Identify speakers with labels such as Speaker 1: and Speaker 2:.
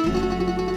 Speaker 1: Música